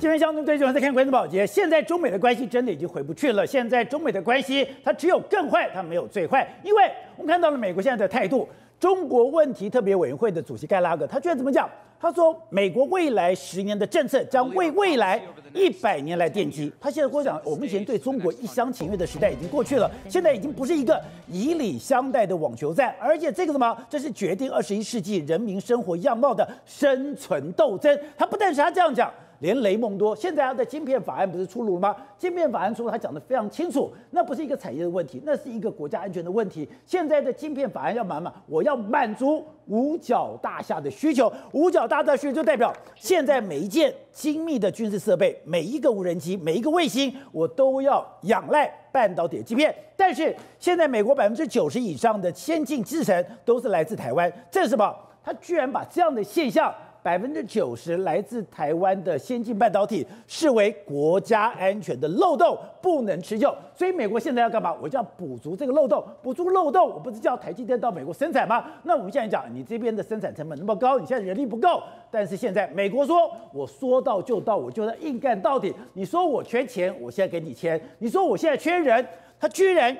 今天相中最重要在看《关注保洁》。现在中美的关系真的已经回不去了。现在中美的关系，它只有更坏，它没有最坏。因为我们看到了美国现在的态度，中国问题特别委员会的主席盖拉格，他居然怎么讲？他说，美国未来十年的政策将为未来一百年来奠基。他现在跟我讲，我们以前对中国一厢情愿的时代已经过去了，现在已经不是一个以礼相待的网球战，而且这个什么，这是决定二十一世纪人民生活样貌的生存斗争。他不但是他这样讲。连雷蒙多现在他的晶片法案不是出炉了吗？晶片法案出炉，他讲的非常清楚，那不是一个产业的问题，那是一个国家安全的问题。现在的晶片法案要满满，我要满足五角大厦的需求。五角大厦需求就代表现在每一件精密的军事设备，每一个无人机，每一个卫星，我都要仰赖半导体晶片。但是现在美国百分之九十以上的先进制程都是来自台湾，这是什么？他居然把这样的现象。百分之九十来自台湾的先进半导体视为国家安全的漏洞，不能持久。所以美国现在要干嘛？我就要补足这个漏洞，补足漏洞，我不是叫台积电到美国生产吗？那我们现在讲，你这边的生产成本那么高，你现在人力不够。但是现在美国说，我说到就到，我就要硬干到底。你说我缺钱，我现在给你钱。你说我现在缺人，他居然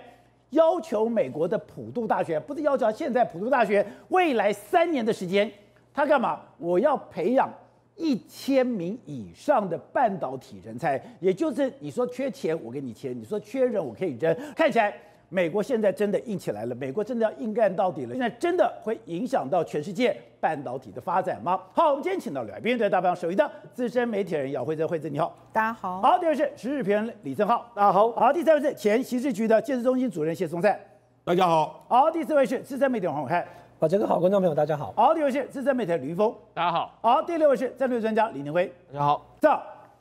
要求美国的普渡大学，不是要求现在普渡大学未来三年的时间。他干嘛？我要培养一千名以上的半导体人才，也就是你说缺钱，我给你钱；你说缺人，我可以扔。看起来美国现在真的硬起来了，美国真的要硬干到底了。现在真的会影响到全世界半导体的发展吗？好，我们今天请到来宾，对大方首一的资深媒体人姚慧珍，慧珍你好，大家好。好，第二位是时事评论人李正浩，大家好。好，第三位是前刑事局的建设中心主任谢松赞，大家好。好，第四位是资深媒体人黄永汉。好，这个好，观众朋友大家好。好，第五位是资深媒体吕云峰，大家好。好，第六位是战略专家李宁辉，大家好。这样，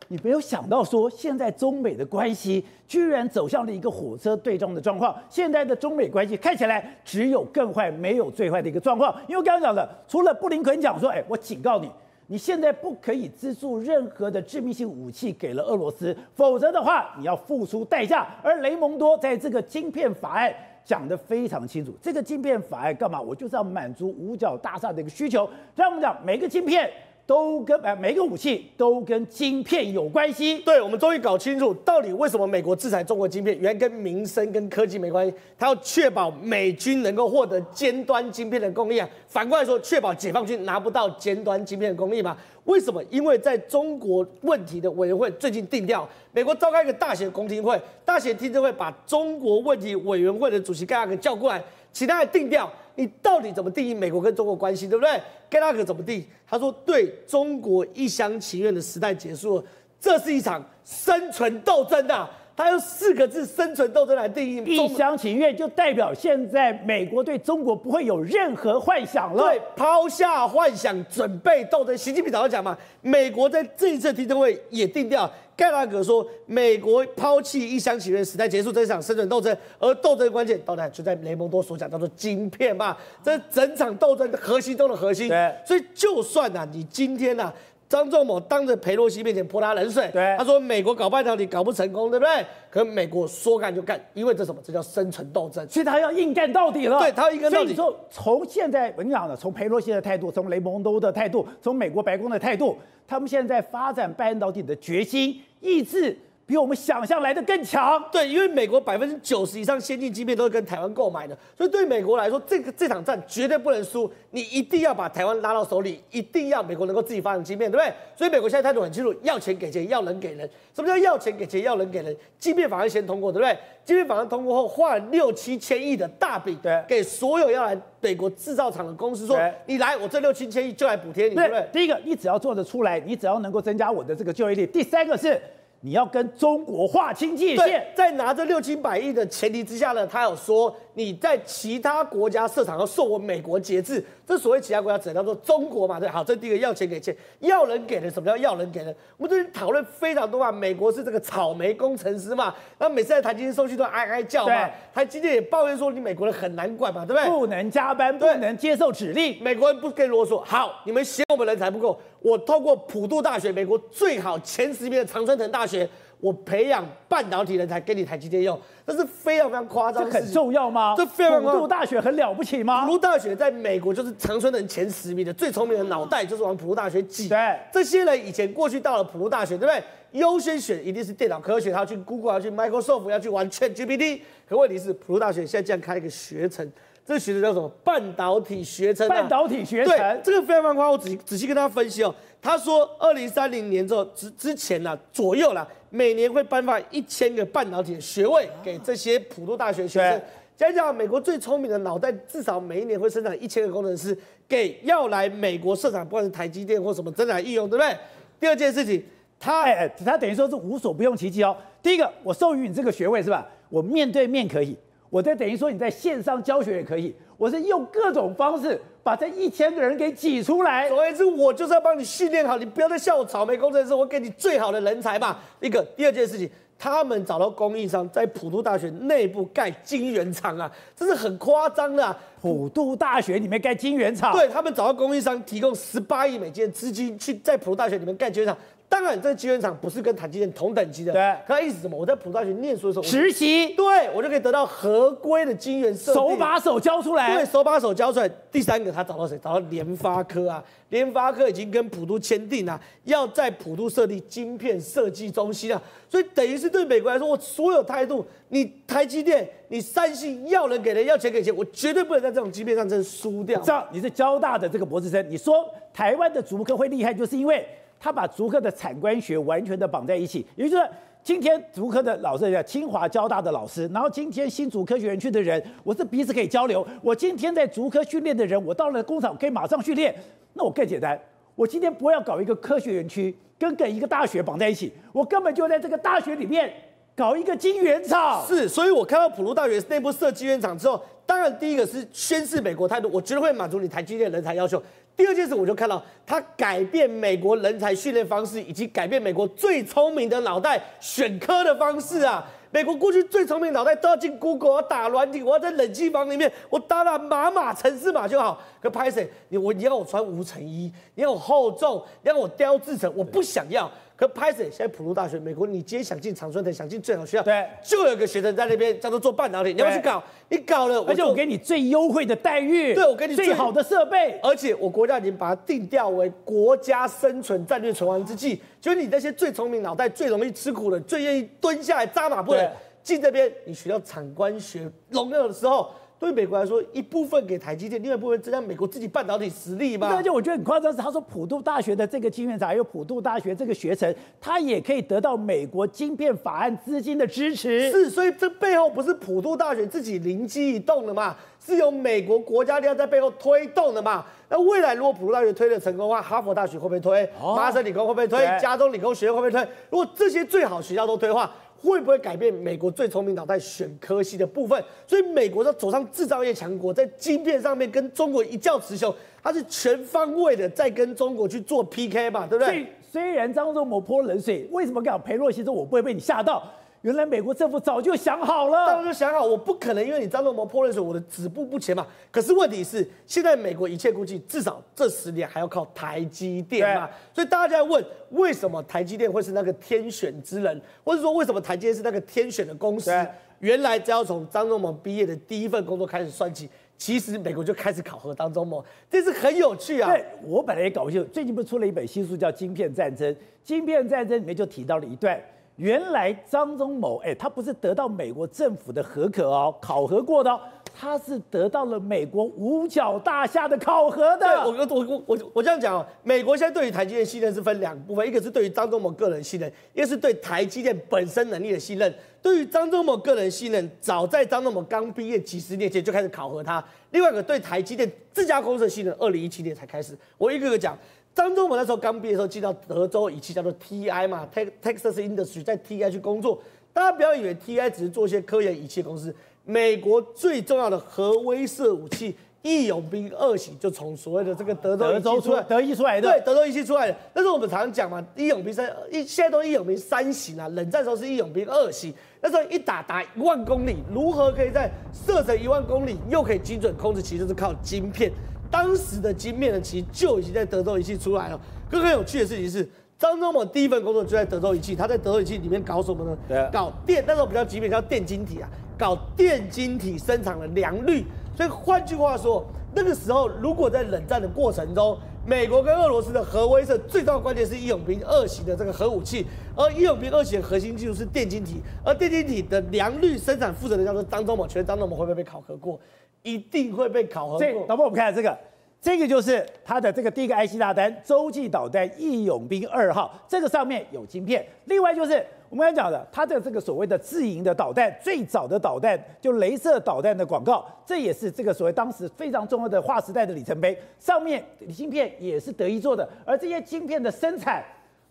你没有想到说，现在中美的关系居然走向了一个火车对撞的状况。现在的中美关系看起来只有更坏，没有最坏的一个状况。因为刚刚讲的，除了布林肯讲说，哎，我警告你，你现在不可以资助任何的致命性武器给了俄罗斯，否则的话，你要付出代价。而雷蒙多在这个晶片法案。讲得非常清楚，这个晶片法案干嘛？我就是要满足五角大厦的一个需求。让我们讲，每个晶片都跟呃每个武器都跟晶片有关系。对，我们终于搞清楚到底为什么美国制裁中国晶片，原来跟民生跟科技没关系。它要确保美军能够获得尖端晶片的供应啊。反过来说，确保解放军拿不到尖端晶片的供应嘛？为什么？因为在中国问题的委员会最近定调，美国召开一个大型公听会，大型听证会把中国问题委员会的主席盖拉克叫过来，请他来定调，你到底怎么定义美国跟中国关系，对不对？盖拉克怎么定？他说，对中国一厢情愿的时代结束了，这是一场生存斗争啊！他用四个字“生存斗争”来定义一厢情愿，就代表现在美国对中国不会有任何幻想了。对，抛下幻想，准备斗争。习近平早上讲嘛，美国在这一次听证会也定调，盖拉格说，美国抛弃一厢情愿时代，结束这场生存斗争，而斗争的关键，当然就在雷蒙多所讲叫做晶片嘛，这整场斗争的核心中的核心。对，所以就算呐，你今天呐。张仲谋当着佩洛西面前泼他冷水，对，他说美国搞半导体搞不成功，对不对？可美国说干就干，因为这什么？这叫生存斗争，所以他要硬干到底了。对，他要硬干到底。所以说，从现在我跟你讲的，从佩洛西的态度，从雷蒙多的态度，从美国白宫的态度，他们现在发展半导体的决心、意志。比我们想象来的更强。对，因为美国百分之九十以上先进芯片都是跟台湾购买的，所以对美国来说，这个这场战绝对不能输。你一定要把台湾拉到手里，一定要美国能够自己发展芯片，对不对？所以美国现在态度很清楚，要钱给钱，要人给人。什么叫要钱给钱，要人给人？芯片法案先通过，对不对？芯片法案通过后，画六七千亿的大饼，对，给所有要来美国制造厂的公司说，你来，我这六七千亿就来补贴你，对不对？第一个，你只要做得出来，你只要能够增加我的这个就业率。第三个是。你要跟中国划清界限，在拿着六七百亿的前提之下呢，他有说你在其他国家设厂要受我美国节制，这所谓其他国家只能叫做中国嘛？对，好，这第一个要钱给钱，要人给的，什么叫要人给的？我们最近讨论非常多嘛，美国是这个草莓工程师嘛，那每次在谈经济收据都哀哀叫嘛，他今天也抱怨说你美国人很难管嘛，对不对？不能加班，不能接受指令，美国人不跟啰嗦。好，你们嫌我们人才不够。我透过普渡大学，美国最好前十名的常春藤大学，我培养半导体人才给你台积电用，这是非常非常夸张，很重要吗？这非常普渡大学很了不起吗？普渡大学在美国就是长春人前十名的最聪明的脑袋，就是往普渡大学挤。对，这些人以前过去到了普渡大学，对不对？优先选一定是电脑科学，他要去 Google，要去 Microsoft，要去玩 Chat GPT。可问题是，普渡大学现在竟然开一个学程。这个学程叫什么？半导体学程。半导体学程。对，这个非常非常夸我仔仔细跟大家分析哦。他说，二零三零年之后之之前呢，左右了，每年会颁发一千个半导体的学位给这些普渡大学学生。讲讲美国最聪明的脑袋，至少每一年会生产一千个工程师，给要来美国设厂，不管是台积电或什么真材应用，对不对？第二件事情，他他等于说是无所不用其极哦。第一个，我授予你这个学位是吧？我面对面可以。我在等于说你在线上教学也可以，我是用各种方式把这一千个人给挤出来。总而言之，我就是要帮你训练好，你不要再笑我草莓工程师，我给你最好的人才吧。一个，第二件事情，他们找到供应商在普渡大学内部盖晶圆厂啊，这是很夸张的。普渡大学里面盖晶圆厂，对他们找到供应商提供十八亿美金的资金去在普渡大学里面盖晶圆厂。当然，这个机缘厂不是跟台积电同等级的。对，他意思什么？我在普大学念书的时候实习，对我就可以得到合规的晶圆设手把手教出来。对，手把手教出来。第三个，他找到谁？找到联发科啊！联发科已经跟普渡签订了，要在普渡设立晶片设计中心啊。所以等于是对美国来说，我所有态度，你台积电、你三星要人给人，要钱给钱，我绝对不能在这种晶片上真输掉。这样，你是交大的这个博士生，你说台湾的竹科会厉害，就是因为。他把竹科的产官学完全的绑在一起，也就是今天竹科的老师叫清华交大的老师，然后今天新竹科学园区的人，我是彼此可以交流。我今天在竹科训练的人，我到了工厂可以马上训练，那我更简单。我今天不要搞一个科学园区，跟跟一个大学绑在一起，我根本就在这个大学里面搞一个晶圆厂。是，所以我看到普鲁大学内部设晶圆厂之后，当然第一个是宣示美国态度，我绝对会满足你台积电人才要求。第二件事，我就看到他改变美国人才训练方式，以及改变美国最聪明的脑袋选科的方式啊！美国过去最聪明脑袋都要进 Google，我打软体，我要在冷气房里面，我搭了马马、城市马就好。可 Python，你我你要我穿无尘衣，你要我厚重，你要我雕制成，我不想要。可 Python 现在普渡大学，美国你今天想进长春藤，想进最好学校，对，就有个学生在那边叫做做半导体，你要去搞，你搞了，而且我给你最优惠的待遇，对我给你最好的设备，而且我国家已经把它定调为国家生存战略存亡之际，就是你那些最聪明脑袋、最容易吃苦的、最愿意蹲下来扎马步的进这边，你学到产官学荣耀的时候。对美国来说，一部分给台积电，另外一部分增加美国自己半导体实力嘛。而且我觉得很夸张是，他说普渡大学的这个晶圆厂，还有普渡大学这个学程，他也可以得到美国晶片法案资金的支持。是，所以这背后不是普渡大学自己灵机一动的嘛，是由美国国家力量在背后推动的嘛。那未来如果普渡大学推的成功的话，哈佛大学会不会推？麻省理工会不会推？加州理工学院会不会推？如果这些最好学校都推的话，会不会改变美国最聪明脑袋选科系的部分？所以美国要走上制造业强国，在晶片上面跟中国一较雌雄，它是全方位的在跟中国去做 PK 嘛，对不对？虽然张忠谋泼冷水，为什么讲裴洛西说我不会被你吓到？原来美国政府早就想好了，早就想好，我不可能因为你张忠谋破了水，我的止步不前嘛。可是问题是，现在美国一切估计，至少这十年还要靠台积电嘛。所以大家在问，为什么台积电会是那个天选之人，或者说为什么台积电是那个天选的公司？原来只要从张忠谋毕业的第一份工作开始算起，其实美国就开始考核张忠谋，这是很有趣啊。对我本来也搞不清楚，最近不是出了一本新书叫《晶片战争》，《晶片战争》里面就提到了一段。原来张忠谋，哎，他不是得到美国政府的合可哦，考核过的哦，他是得到了美国五角大厦的考核的。我我我我我这样讲哦，美国现在对于台积电信任是分两部分，一个是对于张忠谋个人信任，一个是对台积电本身能力的信任。对于张忠谋个人信任，早在张忠谋刚毕业几十年前就开始考核他。另外一个对台积电这家公司的信任，二零一七年才开始。我一个个讲。张忠谋那时候刚毕业的时候进到德州仪器叫做 TI 嘛，Texas Industry 在 TI 去工作。大家不要以为 TI 只是做一些科研仪器公司，美国最重要的核威慑武器义勇兵二型就从所谓的这个德州德州出来，德意出来的。对，德州仪器出来的。但是我们常常讲嘛，义勇兵三一现在都义勇兵三型啊，冷战时候是义勇兵二型。那时候一打打一万公里，如何可以在射程一万公里又可以精准控制，其实就是靠晶片。当时的晶片呢，其实就已经在德州仪器出来了。更很有趣的事情是，张忠谋第一份工作就在德州仪器，他在德州仪器里面搞什么呢？对，搞电，那时候比较级别叫电晶体啊，搞电晶体生产的良率。所以换句话说，那个时候如果在冷战的过程中，美国跟俄罗斯的核威慑最重要关键是伊永兵二型的这个核武器，而伊永兵二型的核心技术是电晶体，而电晶体的良率生产负责人叫做张忠谋，全张忠谋会不会被考核过？一定会被考核过。导播，我们看下这个，这个就是它的这个第一个 IC 大单，洲际导弹义勇兵二号，这个上面有晶片。另外就是我们刚才讲的，它的这个所谓的自营的导弹，最早的导弹就镭射导弹的广告，这也是这个所谓当时非常重要的划时代的里程碑。上面晶片也是德意做的，而这些晶片的生产。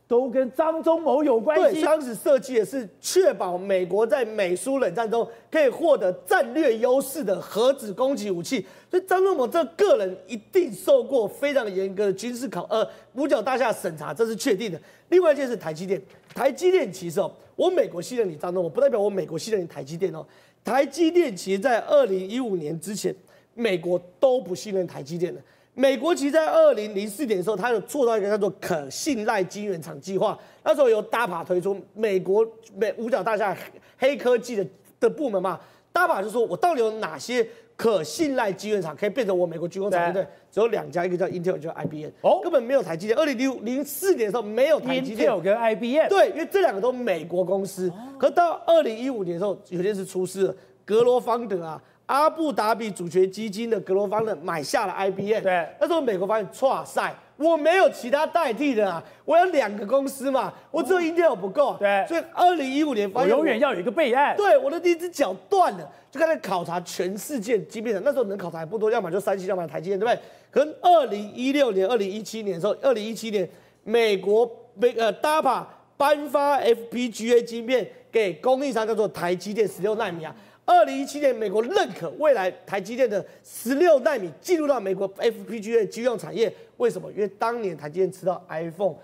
都跟张忠谋有关系。对，当时设计的是确保美国在美苏冷战中可以获得战略优势的核子攻击武器。所以张忠谋这个人一定受过非常严格的军事考呃五角大厦审查，这是确定的。另外一件是台积电，台积电其实哦，我美国信任你张忠谋，不代表我美国信任你台积电哦。台积电其实在二零一五年之前，美国都不信任台积电的。美国其实，在二零零四年的时候，它有做到一个叫做可信赖晶圆厂计划。那时候由 DAPA 推出，美国美五角大厦黑科技的的部门嘛，DAPA 就说我到底有哪些可信赖晶圆厂可以变成我美国军工产业？对，只有两家，一个叫 Intel，一个叫 IBM。哦，根本没有台积电。二零零零四年的时候没有台积电跟 IBM。对，因为这两个都美国公司。可到二零一五年的时候，有件事出事了，格罗方德啊。阿布达比主权基金的格罗方的买下了 IBM，对，那时候美国发现，哇塞，我没有其他代替的啊，我有两个公司嘛，我只有 Intel 不够，对，所以二零一五年发现，我永远要有一个备案，对，我的第一只脚断了，就开始考察全世界芯片厂，那时候能考察还不多，要么就三星，要么台积电，对不对？可能二零一六年、二零一七年的时候，二零一七年美国美呃 DAPA 颁发 FPGA 芯片给供应商，叫做台积电十六纳米啊。二零一七年，美国认可未来台积电的十六纳米进入到美国 FPGA 军用产业。为什么？因为当年台积电吃到 iPhone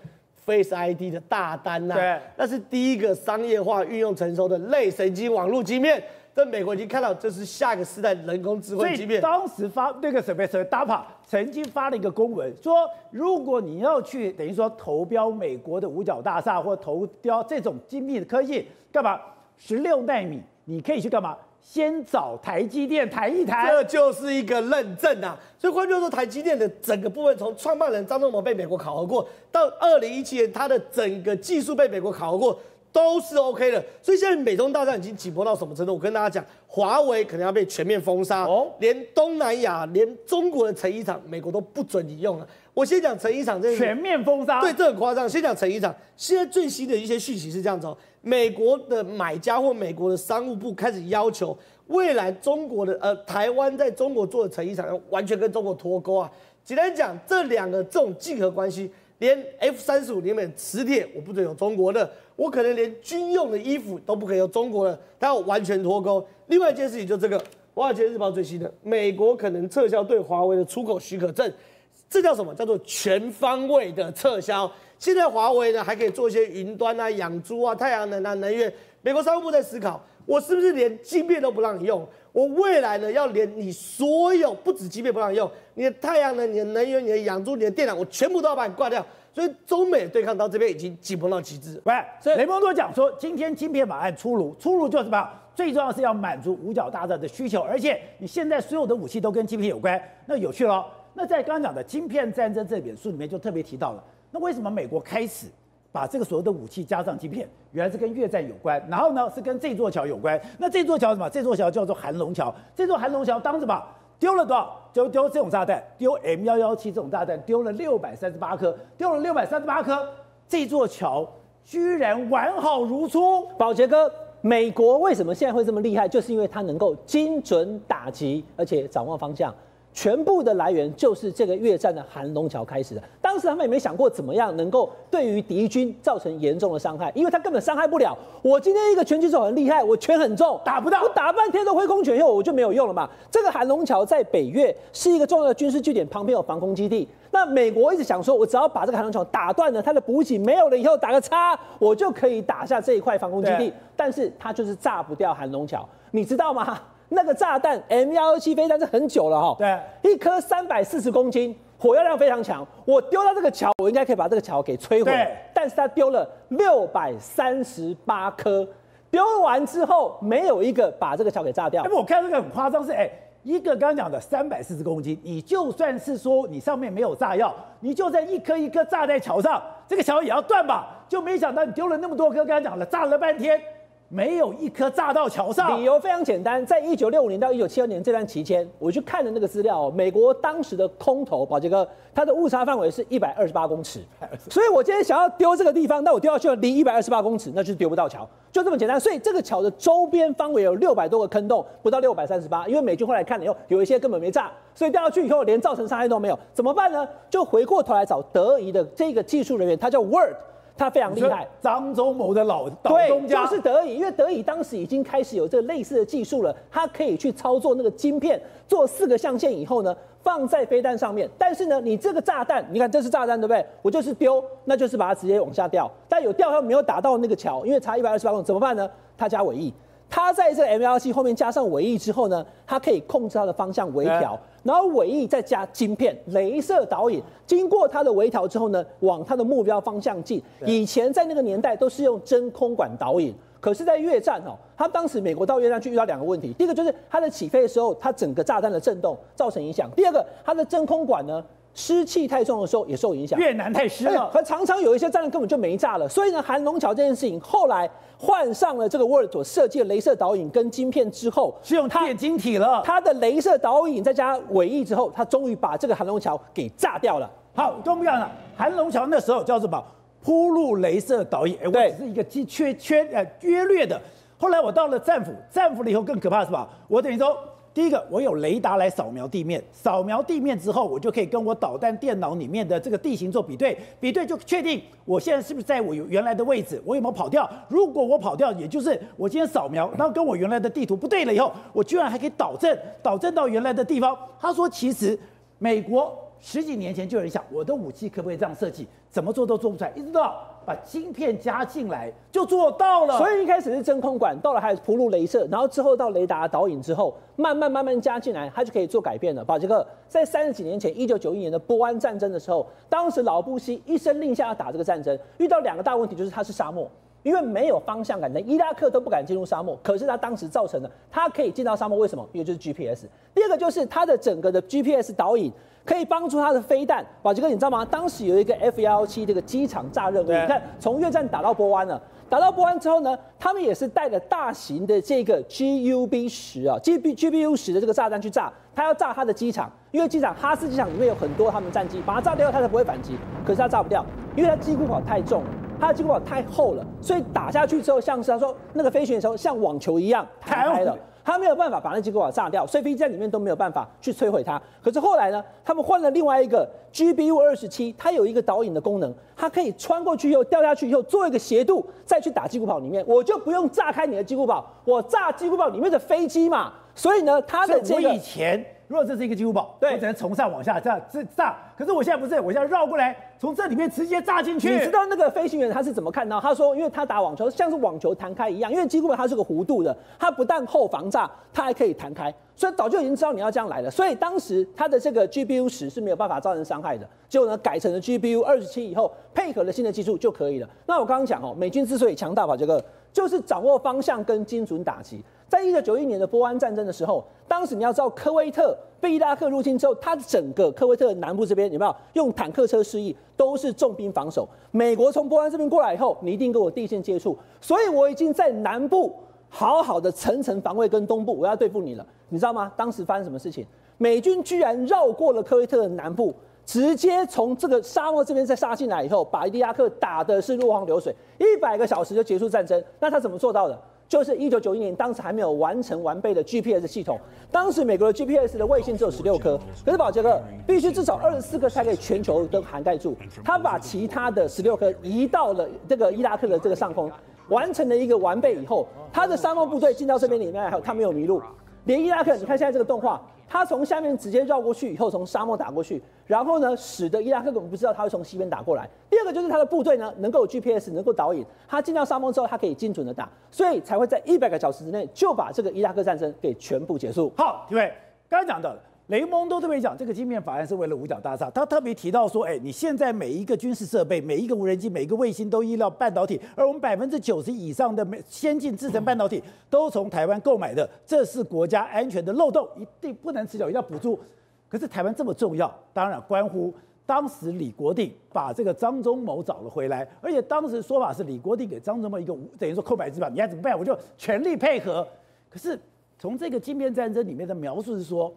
Face ID 的大单呐，对，那是第一个商业化运用成熟的类神经网络晶片。在美国已经看到，这是下一个时代人工智慧晶片。当时发那个什么什么 DAPA 曾经发了一个公文，说如果你要去等于说投标美国的五角大厦或投标这种精密的科技，干嘛？十六纳米你可以去干嘛？先找台积电谈一谈，这就是一个认证啊！所以换句话说，台积电的整个部分，从创办人张忠谋被美国考核过，到二零一七年他的整个技术被美国考核过，都是 OK 的。所以现在美中大战已经紧迫到什么程度？我跟大家讲，华为可能要被全面封杀哦，连东南亚、连中国的成衣厂，美国都不准你用了。我先讲成衣厂，这全面封杀，对，这很夸张。先讲成衣厂，现在最新的一些讯息是这样子哦。美国的买家或美国的商务部开始要求，未来中国的呃台湾在中国做的成衣厂要完全跟中国脱钩啊。简单讲，这两个这种竞合关系，连 F 三十五里面磁铁我不准有中国的，我可能连军用的衣服都不可以有中国的，它要完全脱钩。另外一件事情就这个，华尔街日报最新的，美国可能撤销对华为的出口许可证，这叫什么？叫做全方位的撤销。现在华为呢还可以做一些云端啊、养猪啊、太阳能啊、能源。美国商务部在思考，我是不是连晶片都不让你用？我未来呢要连你所有不止晶片不让你用，你的太阳能、你的能源、你的养猪、你的电脑，我全部都要把你挂掉。所以中美对抗到这边已经紧绷到极致。喂，所以雷蒙多讲说，今天晶片法案出炉，出炉就是什么？最重要是要满足五角大战的需求，而且你现在所有的武器都跟晶片有关，那有趣了。那在刚刚讲的《晶片战争》这本书里面就特别提到了。那为什么美国开始把这个所有的武器加上晶片？原来是跟越战有关，然后呢是跟这座桥有关。那这座桥什么？这座桥叫做韩龙桥。这座韩龙桥当时吧丢了多少？就丢这种炸弹，丢 M 幺幺七这种炸弹，丢了六百三十八颗，丢了六百三十八颗。这座桥居然完好如初。宝杰哥，美国为什么现在会这么厉害？就是因为它能够精准打击，而且掌握方向。全部的来源就是这个越战的韩龙桥开始的。当时他们也没想过怎么样能够对于敌军造成严重的伤害，因为他根本伤害不了。我今天一个拳击手很厉害，我拳很重，打不到。我打半天都挥空拳以后，我就没有用了嘛。这个韩龙桥在北越是一个重要的军事据点，旁边有防空基地。那美国一直想说，我只要把这个韩龙桥打断了，它的补给没有了以后，打个叉，我就可以打下这一块防空基地。但是它就是炸不掉韩龙桥，你知道吗？那个炸弹 M 幺二七飞弹是很久了哈，对，一颗三百四十公斤，火药量非常强。我丢到这个桥，我应该可以把这个桥给摧毁对。但是他丢了六百三十八颗，丢完之后没有一个把这个桥给炸掉哎，。不，我看这个很夸张，是哎，一个刚刚讲的三百四十公斤，你就算是说你上面没有炸药，你就算一颗一颗炸在桥上，这个桥也要断吧？就没想到你丢了那么多颗，刚刚讲了，炸了半天，没有一颗炸到桥上理。由非常简单，在一九六五年到一九七二年这段期间，我去看了那个资料、哦，美国当时的空投宝杰哥，它的误差范围是一百二十八公尺，所以我今天想要丢这个地方，那我丢下去离一百二十八公尺，那就是丢不到桥，就这么简单。所以这个桥的周边方围有六百多个坑洞，不到六百三十八，因为美军后来看了以后，有一些根本没炸，所以掉下去以后连造成伤害都没有，怎么办呢？就回过头来找德仪的这个技术人员，他叫 Word，他非常厉害。张忠谋的老老，东家就是德乙，因为德乙当时已经开始有这个类似的技术了，它可以去操作那个晶片，做四个象限以后呢，放在飞弹上面。但是呢，你这个炸弹，你看这是炸弹对不对？我就是丢，那就是把它直接往下掉，但有掉它没有打到那个桥，因为差一百二十八公尺，怎么办呢？他加尾翼。它在这个 M L 七后面加上尾翼之后呢，它可以控制它的方向微调，然后尾翼再加晶片、镭射导引，经过它的微调之后呢，往它的目标方向进。以前在那个年代都是用真空管导引，可是，在越战哦，他当时美国到越战去遇到两个问题，第一个就是它的起飞的时候，它整个炸弹的震动造成影响；第二个，它的真空管呢湿气太重的时候也受影响。越南太湿了。和常常有一些战略根本就没炸了，所以呢，韩龙桥这件事情后来换上了这个 Word 所设计的镭射导引跟晶片之后，是用电晶体了。它的镭射导引再加尾翼之后，它终于把这个韩龙桥给炸掉了。好，跟我们讲了，韩龙桥那时候叫什么？铺路镭射导引，哎，我只是一个缺缺缺呃约略的。后来我到了战俘，战俘了以后更可怕是吧？我等于说，第一个我有雷达来扫描地面，扫描地面之后，我就可以跟我导弹电脑里面的这个地形做比对，比对就确定我现在是不是在我原来的位置，我有没有跑掉。如果我跑掉，也就是我今天扫描，然后跟我原来的地图不对了以后，我居然还可以导正，导正到原来的地方。他说，其实美国十几年前就有人想，我的武器可不可以这样设计？怎么做都做不出来，一直到把晶片加进来就做到了。所以一开始是真空管，到了还有铺路镭射，然后之后到雷达导引之后，慢慢慢慢加进来，它就可以做改变了。宝杰哥在三十几年前，一九九一年的波湾战争的时候，当时老布希一声令下要打这个战争，遇到两个大问题，就是它是沙漠。因为没有方向感，连伊拉克都不敢进入沙漠。可是他当时造成的，他可以进到沙漠，为什么？因为就是 GPS。第二个就是它的整个的 GPS 导引可以帮助他的飞弹。宝杰哥，你知道吗？当时有一个 F 幺幺七这个机场炸任务，你看从越战打到波湾了。打到波湾之后呢，他们也是带着大型的这个 GUB 十啊，G B GBU 十的这个炸弹去炸，他要炸他的机场，因为机场哈斯机场里面有很多他们战机，把它炸掉，他才不会反击。可是他炸不掉，因为他机库跑太重了，他的机库跑太厚了，所以打下去之后，像是他说那个飞行的时候像网球一样弹开了。他没有办法把那机构堡炸掉，所以飞机在里面都没有办法去摧毁它。可是后来呢，他们换了另外一个 GBU 二十七，它有一个导引的功能，它可以穿过去以后掉下去以后做一个斜度，再去打机库堡里面，我就不用炸开你的机库堡，我炸机库堡里面的飞机嘛。所以呢，它的这所以我以个前如果这是一个金库堡，对我只能从上往下这样这炸。可是我现在不是，我现在绕过来，从这里面直接炸进去。你知道那个飞行员他是怎么看到？他说，因为他打网球像是网球弹开一样，因为机库堡它是个弧度的，它不但后防炸，它还可以弹开，所以早就已经知道你要这样来了。所以当时它的这个 GBU 十是没有办法造成伤害的，结果呢改成了 GBU 二十七以后，配合了新的技术就可以了。那我刚刚讲哦，美军之所以强大，把这个就是掌握方向跟精准打击。在一九九一年的波湾战争的时候，当时你要知道科威特被伊拉克入侵之后，它整个科威特南部这边有没有用坦克车示意，都是重兵防守。美国从波湾这边过来以后，你一定跟我地线接触，所以我已经在南部好好的层层防卫，跟东部我要对付你了，你知道吗？当时发生什么事情？美军居然绕过了科威特的南部。直接从这个沙漠这边再杀进来以后，把伊拉克打的是落荒流水，一百个小时就结束战争。那他怎么做到的？就是一九九一年，当时还没有完成完备的 GPS 系统。当时美国的 GPS 的卫星只有十六颗，可是宝杰哥必须至少二十四颗才可以全球都涵盖住。他把其他的十六颗移到了这个伊拉克的这个上空，完成了一个完备以后，他的沙漠部队进到这边里面，还有他没有迷路。连伊拉克，你看现在这个动画，他从下面直接绕过去以后，从沙漠打过去，然后呢，使得伊拉克根本不知道他会从西边打过来。第二个就是他的部队呢，能够有 GPS，能够导引，他进到沙漠之后，他可以精准的打，所以才会在一百个小时之内就把这个伊拉克战争给全部结束。好，各位刚才讲到了，雷蒙都特别讲，这个晶片法案是为了五角大厦。他特别提到说，哎，你现在每一个军事设备、每一个无人机、每一个卫星都依赖半导体，而我们百分之九十以上的美先进制成半导体都从台湾购买的，这是国家安全的漏洞，一定不能持久，一定要补助。可是台湾这么重要，当然关乎当时李国鼎把这个张忠谋找了回来，而且当时说法是李国鼎给张忠谋一个等于说空白支票，你还怎么办？我就全力配合。可是从这个晶片战争里面的描述是说。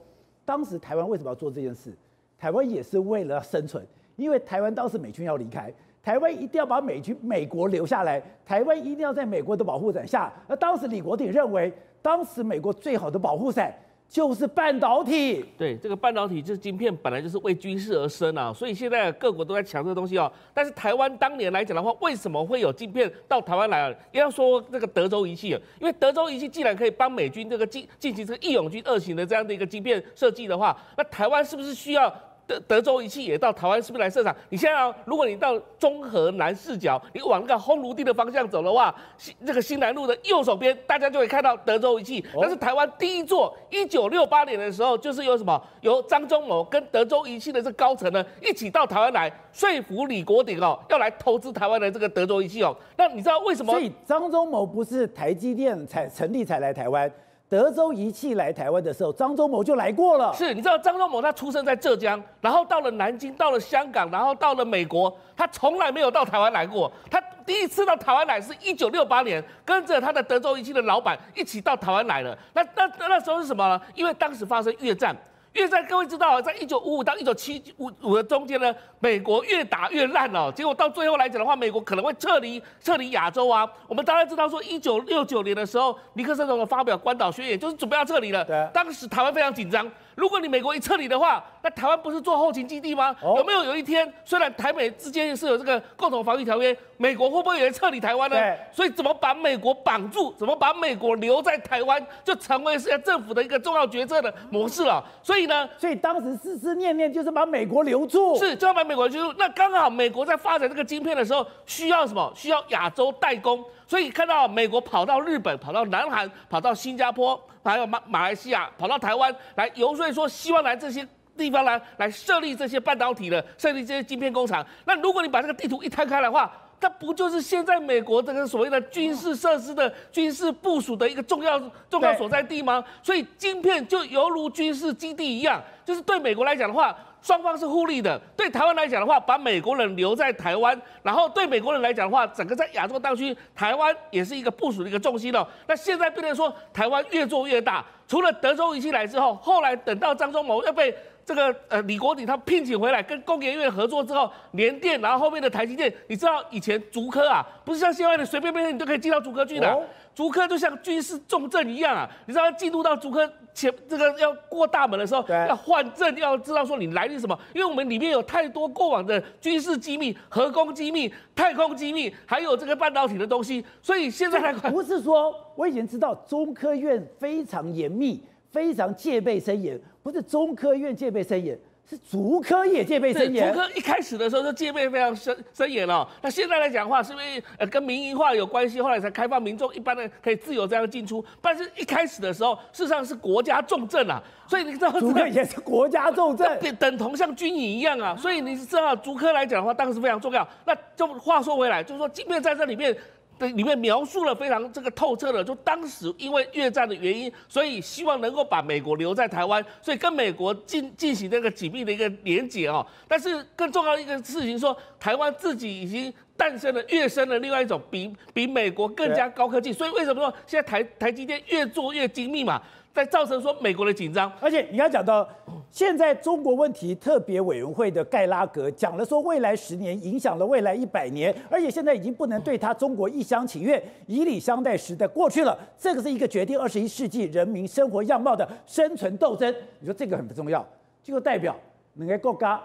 当时台湾为什么要做这件事？台湾也是为了生存，因为台湾当时美军要离开，台湾一定要把美军美国留下来，台湾一定要在美国的保护伞下。而当时李国鼎认为，当时美国最好的保护伞。就是半导体，对这个半导体就是晶片，本来就是为军事而生啊，所以现在各国都在抢这个东西哦。但是台湾当年来讲的话，为什么会有晶片到台湾来啊？要说这个德州仪器，因为德州仪器既然可以帮美军这个进进行这个义勇军二型的这样的一个晶片设计的话，那台湾是不是需要？德德州仪器也到台湾是不是来设厂？你现在，如果你到中和南四角，你往那个烘炉地的方向走的话，新这个新南路的右手边，大家就会看到德州仪器。那是台湾第一座，一九六八年的时候，就是由什么由张忠谋跟德州仪器的这高层呢一起到台湾来说服李国鼎哦，要来投资台湾的这个德州仪器哦。那你知道为什么？所以张忠谋不是台积电才成立才来台湾。德州仪器来台湾的时候，张忠谋就来过了。是，你知道张忠谋他出生在浙江，然后到了南京，到了香港，然后到了美国，他从来没有到台湾来过。他第一次到台湾来是一九六八年，跟着他的德州仪器的老板一起到台湾来了。那那那时候是什么呢？因为当时发生越战。越战，各位知道，在一九五五到一九七五五的中间呢，美国越打越烂哦。结果到最后来讲的话，美国可能会撤离撤离亚洲啊。我们当然知道说，一九六九年的时候，尼克森总统发表关岛宣言，就是准备要撤离了。对，当时台湾非常紧张。如果你美国一撤离的话，那台湾不是做后勤基地吗？有没有有一天，虽然台美之间是有这个共同防御条约，美国会不会也撤离台湾呢？所以怎么把美国绑住，怎么把美国留在台湾，就成为是政府的一个重要决策的模式了。所以呢，所以当时思思念念就是把美国留住，是就要把美国留住。那刚好美国在发展这个晶片的时候，需要什么？需要亚洲代工。所以看到美国跑到日本、跑到南韩、跑到新加坡，还有马马来西亚，跑到台湾来游说，说希望来这些地方来来设立这些半导体的、设立这些晶片工厂。那如果你把这个地图一摊开的话，它不就是现在美国这个所谓的军事设施的军事部署的一个重要重要所在地吗？所以晶片就犹如军事基地一样，就是对美国来讲的话。双方是互利的。对台湾来讲的话，把美国人留在台湾，然后对美国人来讲的话，整个在亚洲当区，台湾也是一个部署的一个重心了。那现在变成说，台湾越做越大。除了德州仪器来之后，后来等到张忠谋要被这个呃李国鼎他聘请回来，跟工研院合作之后，联电，然后后面的台积电，你知道以前竹科啊，不是像现在的随便便你都可以进到竹科去的。竹科就像军事重镇一样啊，你知道进入到竹科前这个要过大门的时候，要换证，要知道说你来历什么，因为我们里面有太多过往的军事机密、核工机密、太空机密，还有这个半导体的东西，所以现在不是说我以前知道中科院非常严密、非常戒备森严，不是中科院戒备森严。是竹科也戒备森严，竹科一开始的时候就戒备非常森森严哦。那现在来讲的话，是因为呃跟民营化有关系，后来才开放民众一般的可以自由这样进出。但是一开始的时候，事实上是国家重镇啊，所以你知道竹科也是国家重镇，等同像军营一样啊。所以你知道竹科来讲的话，当时非常重要。那就话说回来，就是说，即便在这里面。对，里面描述了非常这个透彻的，就当时因为越战的原因，所以希望能够把美国留在台湾，所以跟美国进进行这个紧密的一个连结哦。但是更重要的一个事情说，台湾自己已经诞生了跃升了另外一种比比美国更加高科技，所以为什么说现在台台积电越做越精密嘛？在造成说美国的紧张，而且你要讲到现在中国问题特别委员会的盖拉格讲了说，未来十年影响了未来一百年，而且现在已经不能对他中国一厢情愿、以礼相待时代过去了。这个是一个决定二十一世纪人民生活样貌的生存斗争。你说这个很不重要，就代表哪个国家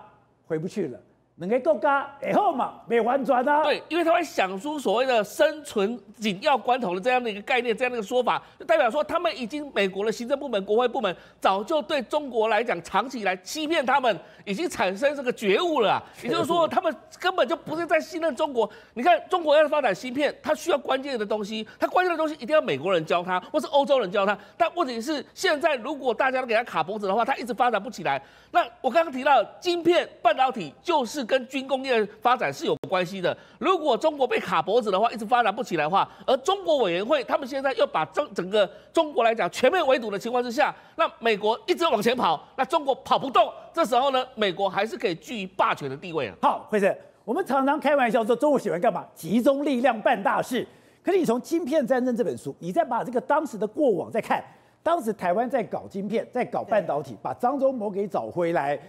回不去了，能够国家以后嘛没完全啊。对，因为他会想出所谓的生存紧要关头的这样的一个概念，这样的一个说法，就代表说他们已经美国的行政部门、国会部门早就对中国来讲，长期以来欺骗他们，已经产生这个觉悟了。也就是说，他们根本就不是在信任中国。你看，中国要发展芯片，它需要关键的东西，它关键的东西一定要美国人教他，或是欧洲人教他。但问题是，现在如果大家都给他卡脖子的话，他一直发展不起来。那我刚刚提到晶片、半导体，就是跟军工业发展是有关系的。如果中国被卡脖子的话，一直发展不起来的话，而中国委员会他们现在又把整整个中国来讲全面围堵的情况之下，那美国一直往前跑，那中国跑不动。这时候呢，美国还是可以居于霸权的地位啊。好，辉生，我们常常开玩笑说中国喜欢干嘛？集中力量办大事。可是你从《晶片战争》这本书，你再把这个当时的过往再看，当时台湾在搞晶片，在搞半导体，把张忠谋给找回来。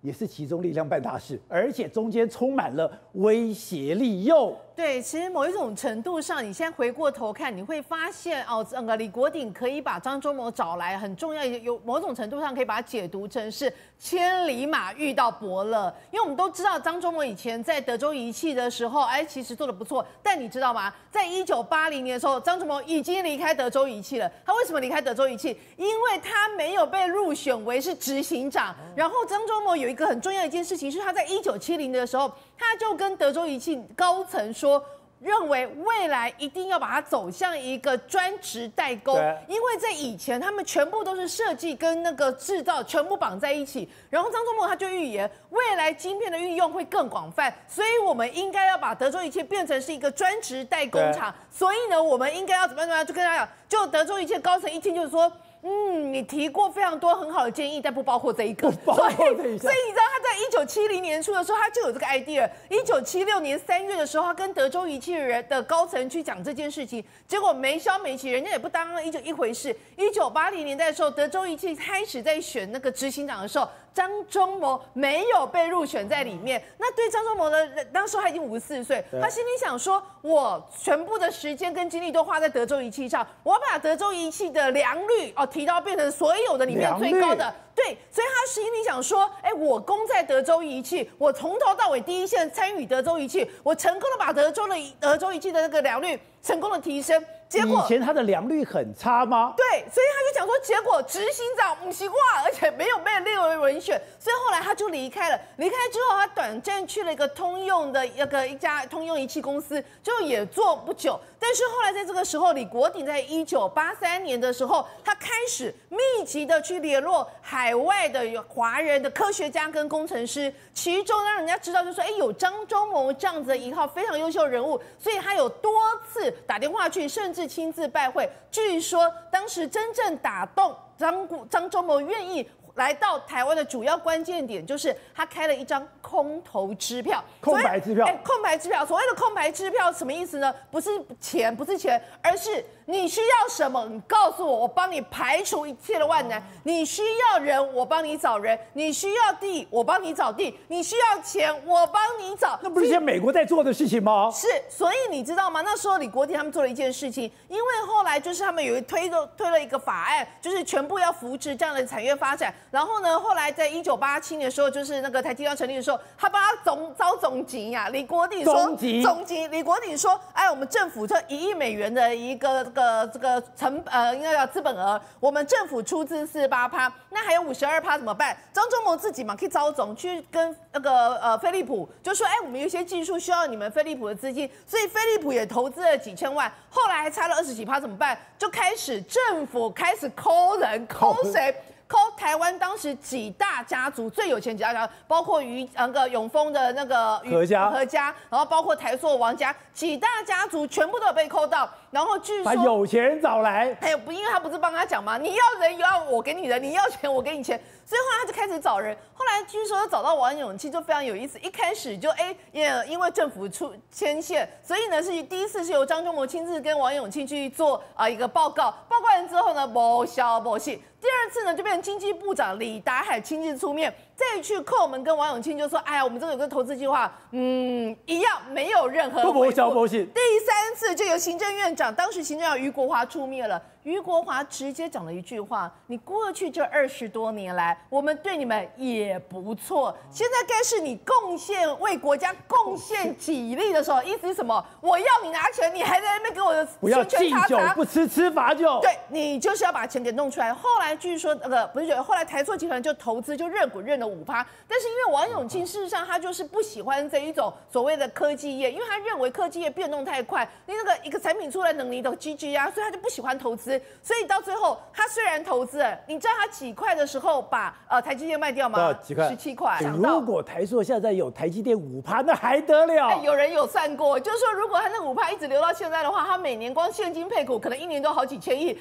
也是集中力量办大事，而且中间充满了威胁利诱。对，其实某一种程度上，你现在回过头看，你会发现哦，整个李国鼎可以把张忠谋找来，很重要，有某种程度上可以把它解读成是千里马遇到伯乐。因为我们都知道张忠谋以前在德州仪器的时候，哎，其实做的不错。但你知道吗？在一九八零年的时候，张忠谋已经离开德州仪器了。他为什么离开德州仪器？因为他没有被入选为是执行长。然后张忠谋有一个很重要一件事情，是他在一九七零的时候，他就跟德州仪器高层说。认为未来一定要把它走向一个专职代工，因为在以前他们全部都是设计跟那个制造全部绑在一起。然后张忠谋他就预言未来晶片的运用会更广泛，所以我们应该要把德州仪器变成是一个专职代工厂。所以呢，我们应该要怎么样怎么样？就跟他讲，就德州仪器高层一听就是说。嗯，你提过非常多很好的建议，但不包括这一个。包括这一所以你知道他在一九七零年初的时候，他就有这个 idea。一九七六年三月的时候，他跟德州仪器人的高层去讲这件事情，结果没消没息，人家也不当了一一回事。一九八零年代的时候，德州仪器开始在选那个执行长的时候。张忠谋没有被入选在里面，那对张忠谋的当时他已经五十四岁，他心里想说：我全部的时间跟精力都花在德州仪器上，我要把德州仪器的良率哦提到变成所有的里面最高的。对，所以他心里想说：哎，我攻在德州仪器，我从头到尾第一线参与德州仪器，我成功的把德州的德州仪器的那个良率成功的提升。结果以前他的良率很差吗？对，所以他就讲说，结果执行长不习惯，而且没有被列为人选，所以后来他就离开了。离开之后，他短暂去了一个通用的一个一家通用仪器公司，就也做不久。但是后来在这个时候，李国鼎在一九八三年的时候，他开始密集的去联络海外的华人的科学家跟工程师，其中让人家知道，就说，哎，有张忠谋这样子的一号非常优秀人物，所以他有多次打电话去，甚至。是亲自拜会，据说当时真正打动张张忠谋愿意来到台湾的主要关键点，就是他开了一张空头支票，空白支票。空白支票，所谓的空白支票什么意思呢？不是钱，不是钱，而是。你需要什么？你告诉我，我帮你排除一切的万难。你需要人，我帮你找人；你需要地，我帮你找地；你需要钱，我帮你找。那不是像美国在做的事情吗？是，所以你知道吗？那时候李国鼎他们做了一件事情，因为后来就是他们有一推的推了一个法案，就是全部要扶持这样的产业发展。然后呢，后来在一九八七年的时候，就是那个台积电成立的时候，他帮他总招总级呀。李国鼎说总级总级，李国鼎说，哎，我们政府这一亿美元的一个。个这个成呃应该叫资本额，我们政府出资四十八趴，那还有五十二趴怎么办？张忠谋自己嘛可以招总去跟那个呃飞利浦就说，哎，我们有一些技术需要你们飞利浦的资金，所以飞利浦也投资了几千万，后来还差了二十几趴怎么办？就开始政府开始抠人，抠谁？抠台湾当时几大家族最有钱几大家，包括于那个永丰的那个何家，何家，然后包括台塑王家，几大家族全部都有被抠到。然后据说把有钱人找来，哎，不，因为他不是帮他讲吗？你要人要我给你人，你要钱我给你钱。所以后来他就开始找人，后来据说找到王永庆就非常有意思。一开始就哎，也因为政府出牵线，所以呢是第一次是由张忠谋亲自跟王永庆去做啊一个报告。报告完之后呢，不消不息。第二次呢就变成经济部长李达海亲自出面。再去扣我们跟王永庆就说，哎呀，我们这个有个投资计划，嗯，一样没有任何不不回复小不信第三次就由行政院长，当时行政院长于国华出面了。于国华直接讲了一句话：“你过去这二十多年来，我们对你们也不错，现在该是你贡献为国家贡献己力的时候。”意思是什么？我要你拿钱，你还在那边给我不要拳敬酒不吃吃罚酒。对你就是要把钱给弄出来。后来据说那个不是，后来台塑集团就投资就认股认了五趴，但是因为王永庆事实上他就是不喜欢这一种所谓的科技业，因为他认为科技业变动太快，你那个一个产品出来能力都 GG 啊，所以他就不喜欢投资。所以到最后他虽然投资了，你知道他几块的时候把呃台积电卖掉吗？几块？十七块。如果台塑现在有台积电五趴，那还得了？哎，有人有算过，就是说，如果他那五趴一直留到现在的话，他每年光现金配股可能一年都好几千亿。